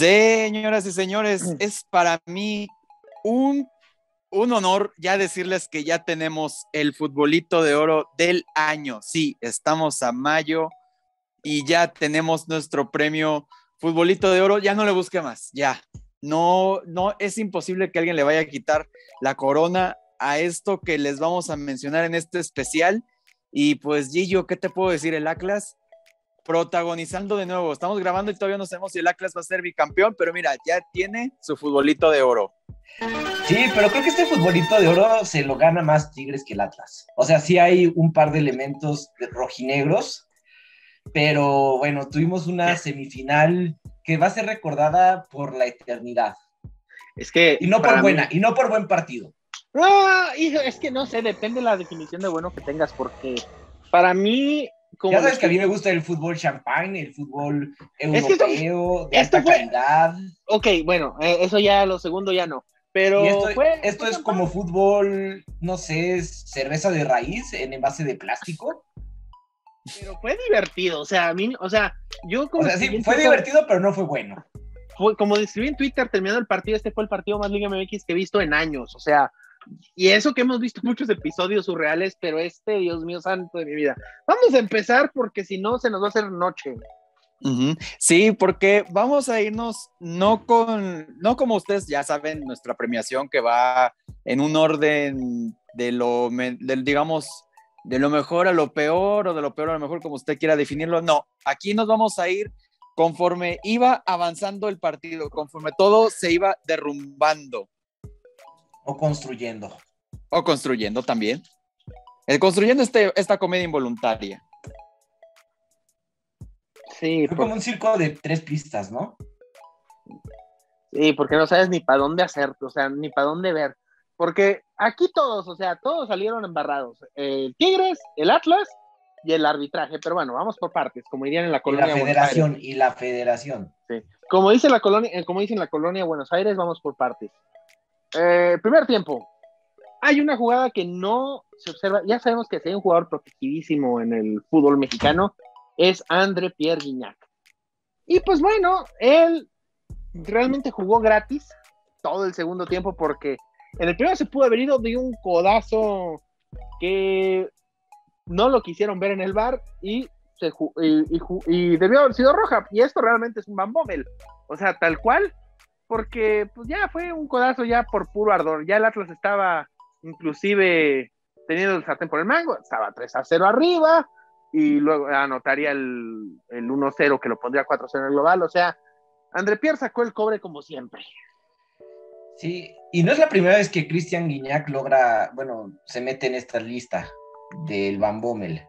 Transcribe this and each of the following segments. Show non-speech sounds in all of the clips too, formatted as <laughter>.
Señoras y señores, mm. es para mí un, un honor ya decirles que ya tenemos el futbolito de oro del año. Sí, estamos a mayo y ya tenemos nuestro premio futbolito de oro. Ya no le busque más, ya. No, no, es imposible que alguien le vaya a quitar la corona a esto que les vamos a mencionar en este especial. Y pues, Gillo, ¿qué te puedo decir? El Atlas protagonizando de nuevo. Estamos grabando y todavía no sabemos si el Atlas va a ser bicampeón, pero mira, ya tiene su futbolito de oro. Sí, pero creo que este futbolito de oro se lo gana más Tigres que el Atlas. O sea, sí hay un par de elementos rojinegros, pero bueno, tuvimos una semifinal que va a ser recordada por la eternidad. Es que. Y no por buena, y no por buen partido. Ah, es que no sé, depende de la definición de bueno que tengas, porque para mí ya sabes que a mí me gusta el fútbol champagne, el fútbol europeo, de alta calidad. Ok, bueno, eh, eso ya lo segundo ya no. Pero esto, es como fútbol, no sé, cerveza de raíz en envase de plástico. Pero fue divertido, o sea, a mí, o sea, yo como. O sea, sí, fue divertido, pero no fue bueno. Fue, como describí en Twitter, terminando el partido, este fue el partido más Liga MX que he visto en años, o sea, y eso que hemos visto muchos episodios surreales, pero este, Dios mío santo de mi vida. Vamos a empezar porque si no se nos va a hacer noche. Sí, porque vamos a irnos no con, no como ustedes ya saben, nuestra premiación que va en un orden de lo, digamos, de lo mejor a lo peor o de lo peor a lo mejor, como usted quiera definirlo. No, aquí nos vamos a ir conforme iba avanzando el partido, conforme todo se iba derrumbando. O construyendo. O construyendo también. El construyendo este, esta comedia involuntaria. Sí. Fue como un circo de tres pistas, ¿no? Sí, porque no sabes ni para dónde hacer, o sea, ni para dónde ver. Porque aquí todos, o sea, todos salieron embarrados. El Tigres, el Atlas y el arbitraje. Pero bueno, vamos por partes, como dirían en la colonia. Y la federación, y la federación. Sí. Como dice la colonia, eh, como dicen en la colonia Buenos Aires, vamos por partes. Eh, primer tiempo. Hay una jugada que no se observa. Ya sabemos que si hay un jugador protegidísimo en el fútbol mexicano, es André Pierre Guignac. Y pues bueno, él realmente jugó gratis todo el segundo tiempo porque en el primero se pudo haber ido de un codazo que no lo quisieron ver en el bar y, debió haber sido roja. Y esto realmente es un bambómel. O sea, tal cual porque pues ya fue un codazo ya por puro ardor. Ya el Atlas estaba inclusive teniendo el sartén por el mango, estaba 3 a 0 arriba y luego anotaría el, el 1-0 que lo pondría 4-0 en el global. O sea, André Pierre sacó el cobre como siempre. Sí, y no es la primera vez que Cristian Guiñac logra, bueno, se mete en esta lista del Bambomel.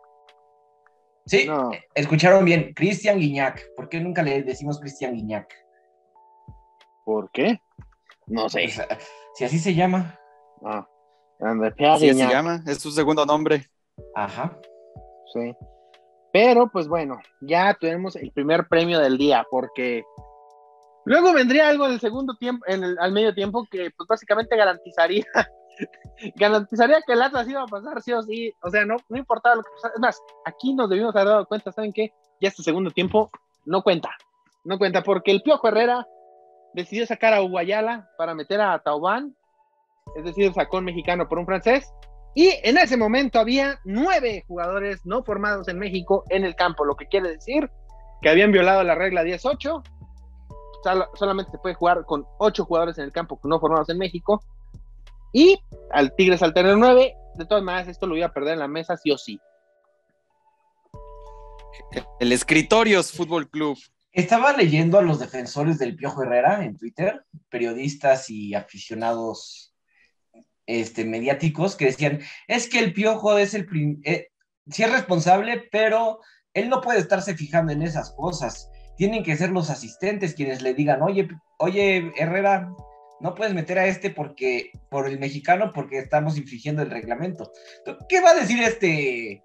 Sí, escucharon bien, Cristian Guiñac. ¿Por qué nunca le decimos Cristian Guiñac? ¿Por qué? No sé. Pues, si así se llama. Ah, así se llama, es su segundo nombre. Ajá. Sí. Pero pues bueno, ya tenemos el primer premio del día, porque luego vendría algo en el segundo tiempo, en el, al medio tiempo, que pues básicamente garantizaría, <laughs> garantizaría que el Atlas iba a pasar sí o sí. O sea, no, no importaba lo que pasara. Es más, aquí nos debimos haber dado cuenta, ¿saben qué? Ya este segundo tiempo no cuenta. No cuenta, porque el Piojo Herrera decidió sacar a Uguayala para meter a Taubán, es decir, sacó un mexicano por un francés, y en ese momento había nueve jugadores no formados en México en el campo, lo que quiere decir que habían violado la regla 18, solamente se puede jugar con ocho jugadores en el campo no formados en México, y al Tigres al tener nueve, de todas maneras esto lo iba a perder en la mesa sí o sí. El Escritorios Fútbol Club. Estaba leyendo a los defensores del Piojo Herrera en Twitter, periodistas y aficionados este, mediáticos, que decían, es que el Piojo es el... Eh, sí es responsable, pero él no puede estarse fijando en esas cosas. Tienen que ser los asistentes quienes le digan, oye, oye, Herrera, no puedes meter a este porque, por el mexicano, porque estamos infringiendo el reglamento. ¿Qué va a decir este,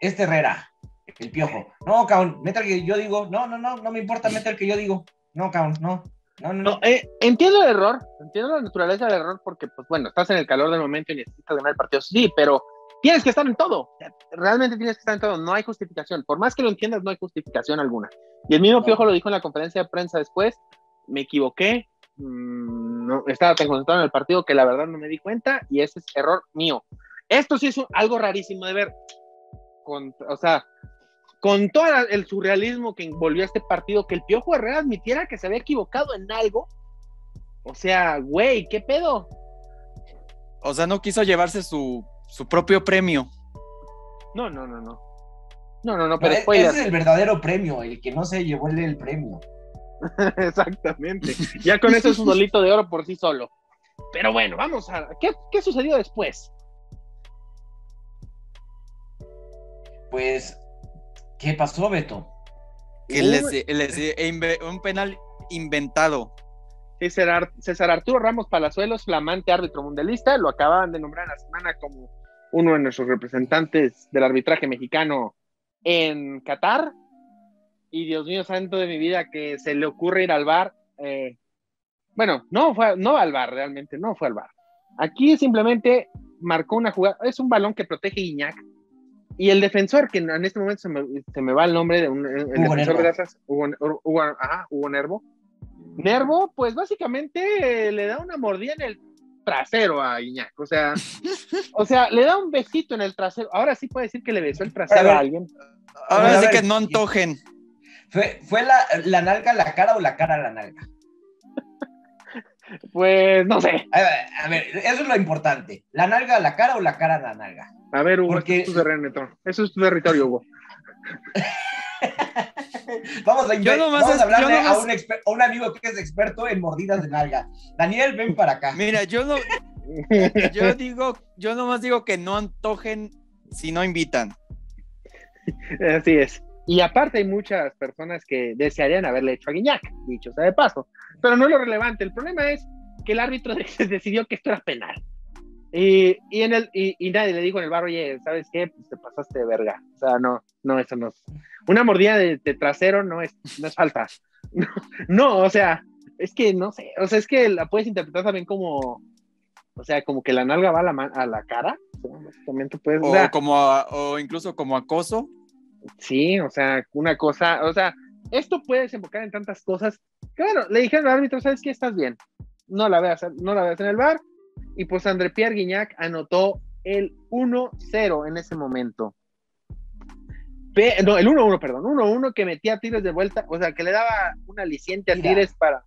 este Herrera? El piojo. No, cabrón, meta el que yo digo. No, no, no, no me importa meter el que yo digo. No, cabrón, no. No, no, no. Eh, entiendo el error, entiendo la naturaleza del error porque, pues bueno, estás en el calor del momento y necesitas ganar el partido. Sí, pero tienes que estar en todo. Realmente tienes que estar en todo. No hay justificación. Por más que lo entiendas, no hay justificación alguna. Y el mismo Piojo lo dijo en la conferencia de prensa después. Me equivoqué. Mm, no, estaba tan concentrado en el partido que la verdad no me di cuenta y ese es error mío. Esto sí es algo rarísimo de ver. Con, o sea, con todo el surrealismo que envolvió este partido, que el Piojo Herrera admitiera que se había equivocado en algo. O sea, güey, ¿qué pedo? O sea, no quiso llevarse su, propio premio. No, no, no, no. No, no, no, pero ese es el verdadero premio, el que no se llevó el, premio. <laughs> Exactamente. Ya con eso es un dolito de oro por sí solo. Pero bueno, vamos a. ¿Qué, qué sucedió después? Pues ¿Qué pasó, Beto? Que les, un penal inventado. César, César Arturo Ramos Palazuelos, flamante árbitro mundialista, lo acababan de nombrar en la semana como uno de nuestros representantes del arbitraje mexicano en Qatar. Y Dios mío santo de mi vida, que se le ocurre ir al bar. Eh, bueno, no fue, no al bar realmente, no fue al bar. Aquí simplemente marcó una jugada, es un balón que protege Iñak, y el defensor, que en este momento se me, se me va el nombre de un el defensor de las Hugo, Hugo, ajá, Hugo Nervo. Nervo, pues básicamente le da una mordida en el trasero a Iñak. O sea, o sea, le da un besito en el trasero. Ahora sí puede decir que le besó el trasero a, alguien. Ahora sí que no antojen. ¿Fue, fue la, la nalga la cara o la cara a la nalga? Pues no sé. A ver, eso es lo importante. ¿La nalga a la cara o la cara a la nalga? A ver, Hugo, Porque... eso, es tu terreno, eso es tu territorio, Hugo. <laughs> vamos a, vamos a hablarle a, un a, un amigo que es experto en mordidas de nalga. Daniel, ven para acá. Mira, yo no. <laughs> yo digo, yo nomás digo que no antojen si no invitan. Así es. Y aparte hay muchas personas que desearían haberle hecho a Guiñac, dicho sea de paso. Pero no es lo relevante. El problema es que el árbitro <laughs> decidió que esto era penal. Y, y, en el, y, nadie le dijo en el bar, oye, ¿sabes qué? Pues te pasaste de verga. O sea, no, no, eso no es. Una mordida de, trasero no es, no es falta. <laughs> No, o sea, es que no sé. O sea, es que la puedes interpretar también como, o sea, como que la nalga va a la, a la cara. O, como o incluso como acoso. Sí, o sea, una cosa, o sea, esto puede desembocar en tantas cosas. Que bueno, le dijeron al árbitro, ¿sabes qué? Estás bien. No la veas, no la veas en el bar y pues André Pierre Guignac anotó el 1-0 en ese momento. no, el 1-1, perdón, 1-1 que metía a Tigres de vuelta, o sea, que le daba un aliciente a Tigres para...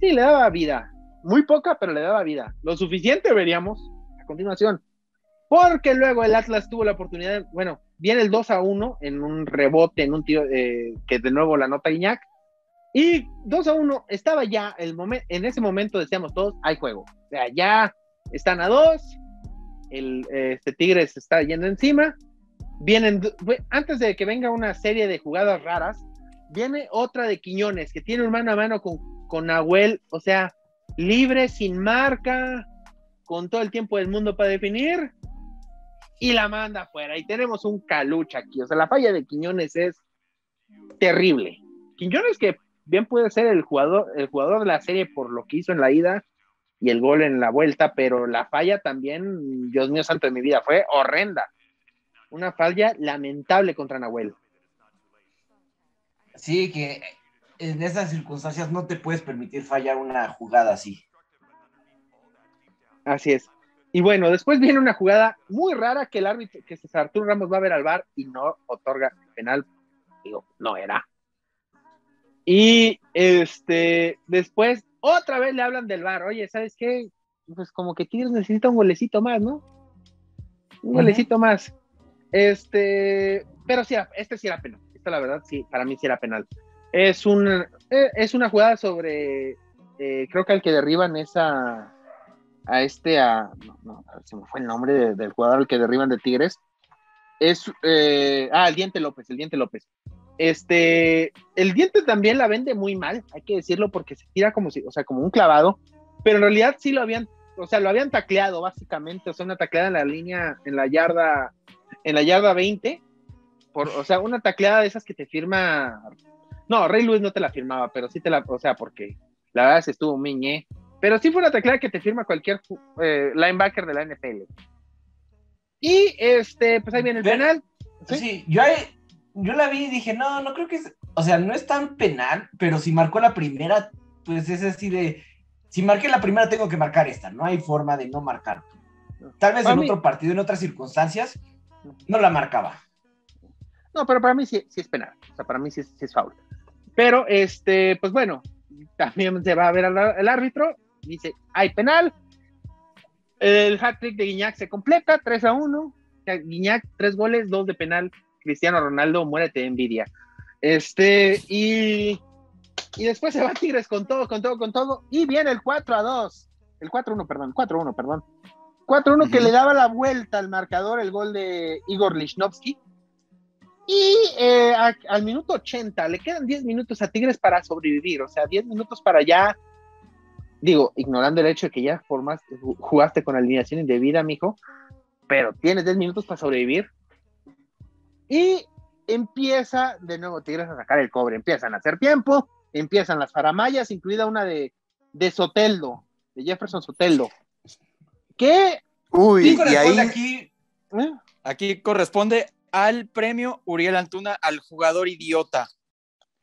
Sí, le daba vida. Muy poca, pero le daba vida. Lo suficiente veríamos a continuación. Porque luego el Atlas tuvo la oportunidad, bueno, viene el 2 1 en un rebote, en un tiro eh, que de nuevo la nota Iñak, y 2 a 1 estaba ya el momento, en ese momento decíamos todos, hay juego. O sea, ya están a dos, el este Tigres está yendo encima. Vienen, antes de que venga una serie de jugadas raras, viene otra de Quiñones, que tiene un mano a mano con, con Nahuel, o sea, libre, sin marca, con todo el tiempo del mundo para definir, y la manda afuera. Y tenemos un calucha aquí. O sea, la falla de Quiñones es terrible. Quiñones que bien puede ser el jugador, el jugador de la serie por lo que hizo en la ida y el gol en la vuelta, pero la falla también, Dios mío santo de mi vida, fue horrenda. Una falla lamentable contra Nahuel. Sí, que en esas circunstancias no te puedes permitir fallar una jugada así. Así es. Y bueno, después viene una jugada muy rara que el árbitro, que César Arturo Ramos va a ver al bar y no otorga penal. Digo, no era. Y este, después otra vez le hablan del bar. Oye, ¿sabes qué? Pues como que Tigres necesita un golecito más, ¿no? Un golecito más. Este, pero sí, este sí era penal. Esta la verdad, sí, para mí sí era penal. Es, un, eh, es una jugada sobre, eh, creo que al que derriban es a, este, a, no, no, se me fue el nombre del jugador que derriban de Tigres. Es, eh, ah, el Diente López, el Diente López. Este, el diente también la vende muy mal, hay que decirlo, porque se tira como si, o sea, como un clavado, pero en realidad sí lo habían, o sea, lo habían tacleado básicamente, o sea, una tacleada en la línea, en la yarda, en la yarda 20, por, o sea, una tacleada de esas que te firma, no, Rey Luis no te la firmaba, pero sí te la, o sea, porque la verdad se estuvo miñe, pero sí fue una tacleada que te firma cualquier eh, linebacker de la NFL. Y este, pues ahí viene el penal. Sí, Sí. yo, ahí- yo la vi y dije, no, no creo que es, o sea, no es tan penal, pero si marcó la primera, pues es así de, si marqué la primera tengo que marcar esta, no hay forma de no marcar. Tal vez Para en mí- otro partido, en otras circunstancias, no la marcaba. No, pero para mí sí, sí es penal. O sea, para mí sí es, sí es foul. Pero, este, pues bueno, también se va a ver al, el árbitro. Dice, hay penal. El hat-trick de Guiñac se completa, 3 a 1. Guiñac, 3 goles, 2 de penal. Cristiano Ronaldo, muérete de envidia. Este, y, y después se va Tigres con todo, con todo, con todo. Y viene el 4 a 2. El 4 a 1, perdón, 4 a 1, perdón. 4 a 1 que Ujú. le daba la vuelta al marcador el gol de Igor Lichnowsky. Y eh, a- al minuto 80, le quedan 10 minutos a Tigres para sobrevivir, o sea, 10 minutos para ya, digo, ignorando el hecho de que ya formaste, ju- jugaste con alineación indebida, mijo, pero tienes 10 minutos para sobrevivir. Y empieza de nuevo Tigres a sacar el cobre, empiezan a hacer tiempo, empiezan las faramayas, incluida una de, de Soteldo, de Jefferson Soteldo, que... Uy, Sí, y ahí aquí, eh, aquí corresponde al premio Uriel Antuna al jugador idiota.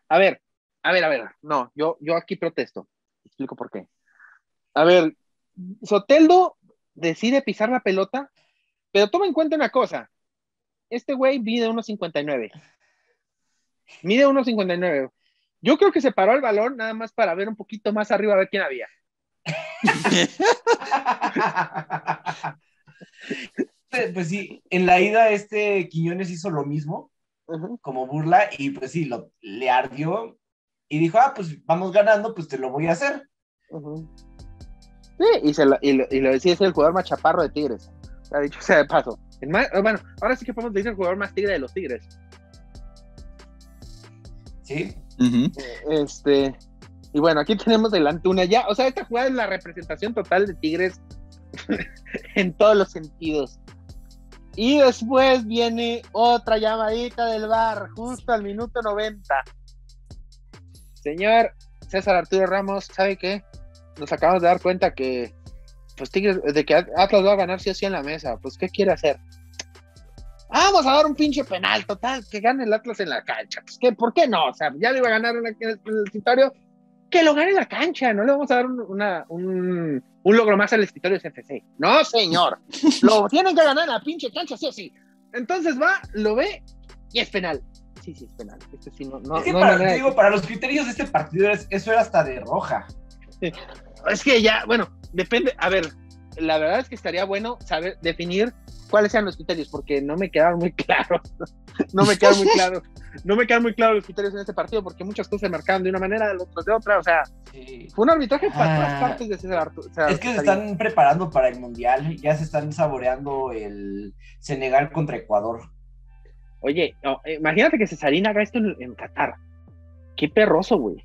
A ver, a ver, a ver. No, yo, yo aquí protesto. Explico por qué. A ver, Soteldo decide pisar la pelota, pero toma en cuenta una cosa. Este güey mide 1.59. Mide 1.59. Yo creo que se paró el balón nada más para ver un poquito más arriba a ver quién había. <laughs> pues sí, en la ida este Quiñones hizo lo mismo, como burla, y pues sí, lo, le ardió y dijo, ah, pues vamos ganando, pues te lo voy a hacer. Ujú. Sí, y, se lo, y, lo, y lo decía, es el jugador más chaparro de Tigres. Ha dicho sea de paso. El más- bueno, ahora sí que podemos decir el jugador más tigre de los Tigres. Sí, Ujú. Este, y bueno, aquí tenemos el Antuna ya. O sea, esta jugada es la representación total de Tigres <laughs> en todos los sentidos. Y después viene otra llamadita del bar, justo al minuto 90. Señor César Arturo Ramos, ¿sabe qué? Nos acabamos de dar cuenta que, pues Tigres, de que Atlas va a ganar sí o sí en la mesa. Pues, ¿qué quiere hacer? Vamos a dar un pinche penal, total, que gane el Atlas en la cancha. Pues, ¿qué, ¿Por qué no? O sea, ya le iba a ganar en el, escritorio, que lo gane en la cancha, no le vamos a dar un, una- un, un logro más al escritorio CFC. No, señor, <laughs> lo tienen que ganar en la pinche cancha, sí o sí. Entonces va, lo ve y es penal. Sí, sí, es penal. Este sí, no, no, es que no para, digo, para los criterios de este partido es- eso era hasta de roja. Es que ya, bueno, depende. A ver, la verdad es que estaría bueno saber definir cuáles sean los criterios, porque no me quedaron muy <laughs> claros. no me quedaron muy claros. No me quedan muy <laughs> claros los criterios en este partido, porque muchas cosas se marcaban de una manera, otras de otra. O sea, Sí. fue un arbitraje para Ah. todas partes de César Artu- César Es que se están preparando para el Mundial, ya se están saboreando el Senegal contra Ecuador. Oye, no, imagínate que Cesarina haga esto en, en Qatar. Qué perroso, güey.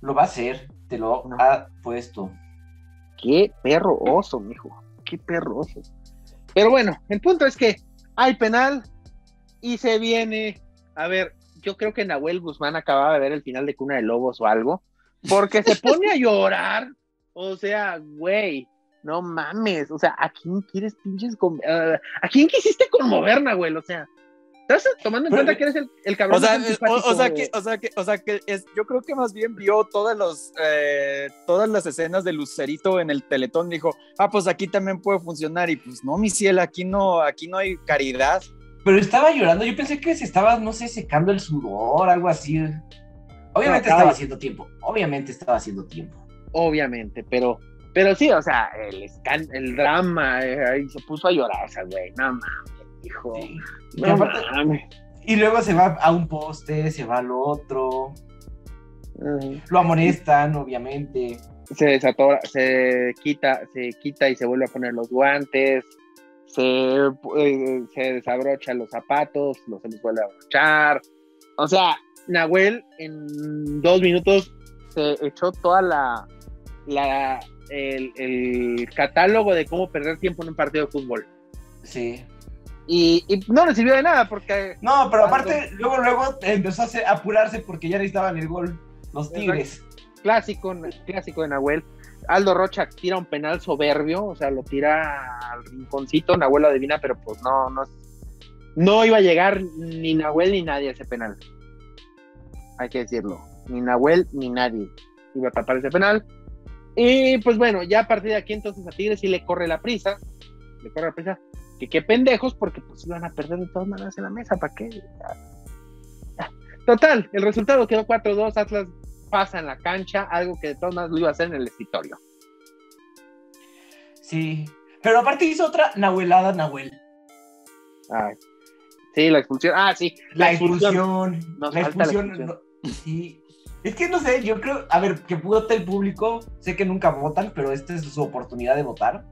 Lo va a hacer, te lo No. ha puesto. Qué perro oso, mijo. Qué perro oso. Pero bueno, el punto es que hay penal y se viene. A ver, yo creo que Nahuel Guzmán acababa de ver el final de Cuna de Lobos o algo, porque se pone a llorar. O sea, güey, no mames. O sea, ¿a quién quieres pinches con- ah, ¿A quién quisiste conmover, Nahuel? O sea, ¿estás tomando en Pero- cuenta que eres el, el cabrón O sea, más o, sea de- que, o sea que, o sea que es, yo creo que más bien vio todas los, eh, todas las escenas de Lucerito en el Teletón, dijo, ah, pues aquí también puede funcionar, y pues no, mi cielo, aquí no, aquí no hay caridad. Pero estaba llorando, yo pensé que se estaba, no sé, secando el sudor, algo así. Obviamente No, estaba haciendo tiempo, obviamente estaba haciendo tiempo. obviamente, pero, pero sí, o sea, el, el drama, eh, ahí se puso a llorar, o sea, güey, no mames, hijo. Sí. Y, No aparte- mames. y luego se va a un poste, se va al otro, lo amonestan, obviamente. Se desatora, se quita, se quita y se vuelve a poner los guantes, se, eh, se desabrocha los zapatos, los se los vuelve a abrochar. O sea, Nahuel en dos minutos se echó toda la, la el, el catálogo de cómo perder tiempo en un partido de fútbol. Sí. Y, y no le sirvió de nada porque No, pero Cuando- aparte, luego, luego empezó a apurarse porque ya necesitaban el gol los Tigres. clásico, clásico de Nahuel. Aldo Rocha tira un penal soberbio, o sea, lo tira al rinconcito, Nahuel adivina, pero pues no, no, no iba a llegar ni Nahuel ni nadie a ese penal. Hay que decirlo. Ni Nahuel ni nadie iba a tapar ese penal. Y pues bueno, ya a partir de aquí entonces a Tigres sí le corre la prisa. Le corre la prisa. Que qué pendejos, porque pues iban a perder de todas maneras en la mesa. ¿Para qué? Total, el resultado quedó 4-2. Atlas pasa en la cancha, algo que de todas maneras lo iba a hacer en el escritorio. Sí, pero aparte hizo otra Nahuelada Nahuel. Ay. Sí, la expulsión. Ah, sí. La, expulsión. la expulsión. sí. Es que no sé, yo creo, a ver, que vote el público, sé que nunca votan, pero esta es su oportunidad de votar.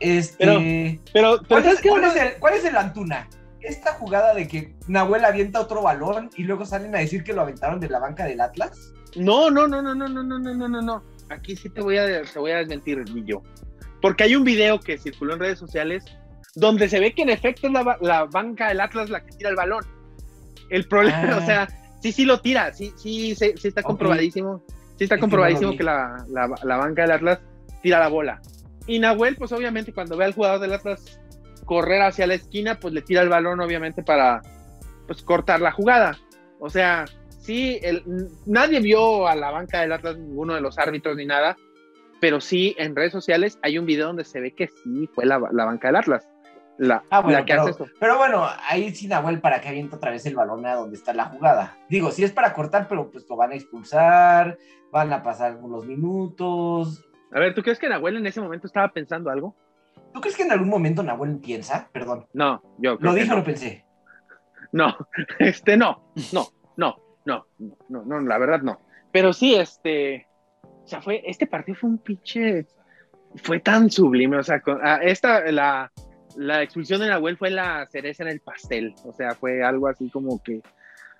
Este. Pero, pero, ¿cuál, es, ¿cuál, es el, ¿cuál, es, el, Antuna? Esta jugada de que Nahuel avienta otro balón y luego salen a decir que lo aventaron de la banca del Atlas. No, no, no, no, no, no, no, no, no, no. Aquí sí te voy a, te voy a desmentir, yo. Porque hay un video que circuló en redes sociales donde se ve que en efecto es la, la banca del Atlas la que tira el balón. El problema, <laughs> o sea, sí, sí lo tira, sí, sí, sí, está comprobadísimo. Sí está comprobadísimo que, la, la, banca del Atlas tira la bola. Y Nahuel, pues obviamente cuando ve al jugador del Atlas correr hacia la esquina, pues le tira el balón obviamente para pues cortar la jugada. O sea, sí, el, nadie vio a la banca del Atlas, ninguno de los árbitros ni nada, pero sí en redes sociales hay un video donde se ve que sí fue la, la banca del Atlas la, ah, que pero, hace Pero bueno, ahí sí Nahuel para que avienta otra vez el balón a donde está la jugada. Digo, sí es para cortar, pero pues lo van a expulsar, van a pasar unos minutos. A ver, ¿tú crees que Nahuel en ese momento estaba pensando algo? ¿Tú crees que en algún momento Nahuel piensa? Perdón. No, yo creo ¿Lo dije o lo pensé? No, <laughs> este no, no, no, no, no, no, la verdad no. Pero sí, este, o sea, fue, este partido fue un pinche, fue tan sublime, o sea, con, ah, esta, la, la expulsión de Nahuel fue la cereza en el pastel. O sea, fue algo así como que.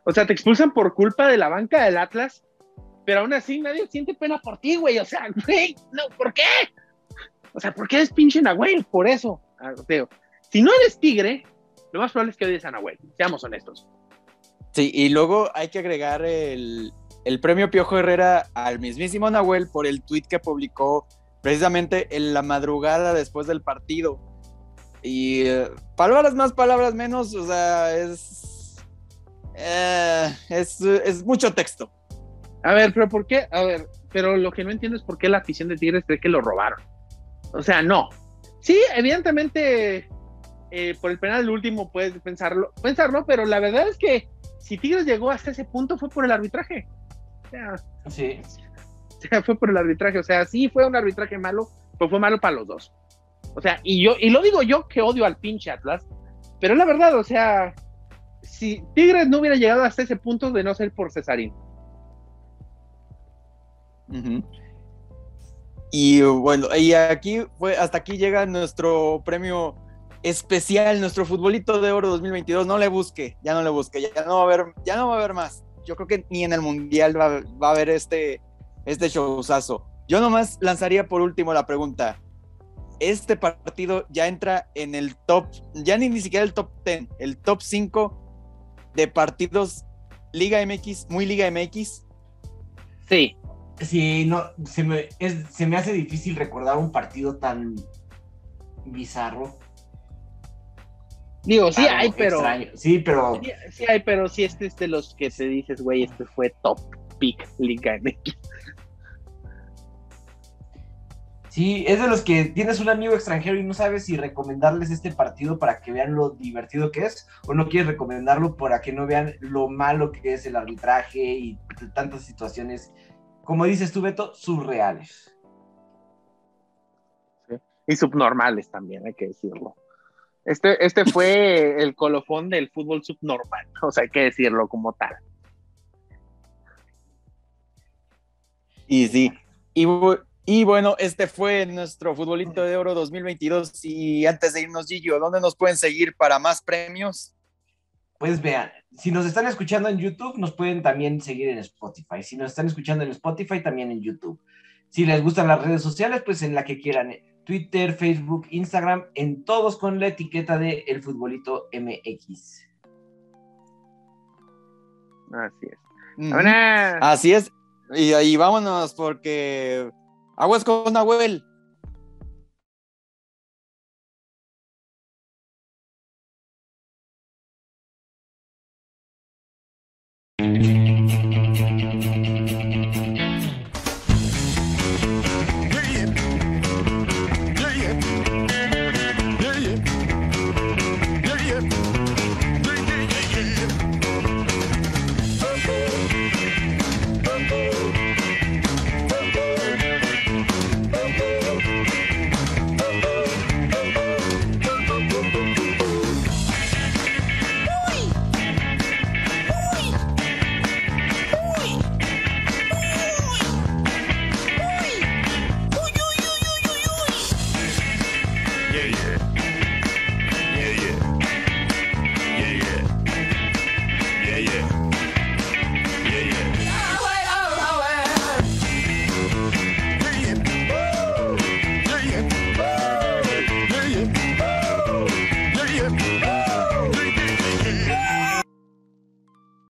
O sea, te expulsan por culpa de la banca del Atlas, pero aún así nadie siente pena por ti, güey. O sea, <laughs> güey, no, ¿por qué? O sea, ¿por qué eres pinche Nahuel? Por eso. Teo. Ah, si no eres tigre, lo más probable es que odies a Nahuel. Seamos honestos. Sí, y luego hay que agregar el, el premio Piojo Herrera al mismísimo Nahuel por el tweet que publicó precisamente en la madrugada después del partido y eh, palabras más, palabras menos, o sea, es, eh, es, es, mucho texto. A ver, pero ¿por qué? A ver, pero lo que no entiendo es por qué la afición de Tigres cree que lo robaron. O sea, no. Sí, evidentemente, eh, por el penal último puedes pensarlo, pensarlo, pero la verdad es que si Tigres llegó hasta ese punto fue por el arbitraje. O sea, sí. O sea, fue por el arbitraje. O sea, sí fue un arbitraje malo, pero fue malo para los dos. O sea, y yo, y lo digo yo que odio al pinche Atlas, pero la verdad, o sea, si Tigres no hubiera llegado hasta ese punto de no ser por Cesarín. Y bueno, y aquí fue, hasta aquí llega nuestro premio especial, nuestro futbolito de oro 2022. No le busque, ya no le busque, ya no va a haber, ya no va a haber más. Yo creo que ni en el mundial va, va a haber este, este showzazo. Yo nomás lanzaría por último la pregunta este partido ya entra en el top, ya ni, ni siquiera el top 10, el top 5 de partidos Liga MX, muy Liga MX. Sí. Sí, no, se me, se me hace difícil recordar un partido tan bizarro. Digo, sí hay, pero. Sí, pero. Sí, hay, pero sí, este es de los que te dices, güey, este fue top pick Liga MX. Sí, es de los que tienes un amigo extranjero y no sabes si recomendarles este partido para que vean lo divertido que es o no quieres recomendarlo para que no vean lo malo que es el arbitraje y tantas situaciones, como dices tú, Beto, surreales. Y subnormales también, hay que decirlo. Este, este fue <laughs> el colofón del fútbol subnormal, <laughs> o sea, hay que decirlo como tal. Y sí, y y bueno, este fue nuestro Futbolito de Oro 2022. Y antes de irnos, Gillo, ¿dónde nos pueden seguir para más premios? Pues vean, si nos están escuchando en YouTube, nos pueden también seguir en Spotify. Si nos están escuchando en Spotify, también en YouTube. Si les gustan las redes sociales, pues en la que quieran. Twitter, Facebook, Instagram, en todos con la etiqueta de El Futbolito MX. Así es. Así es. Y ahí vámonos porque Aguas con Nahuel.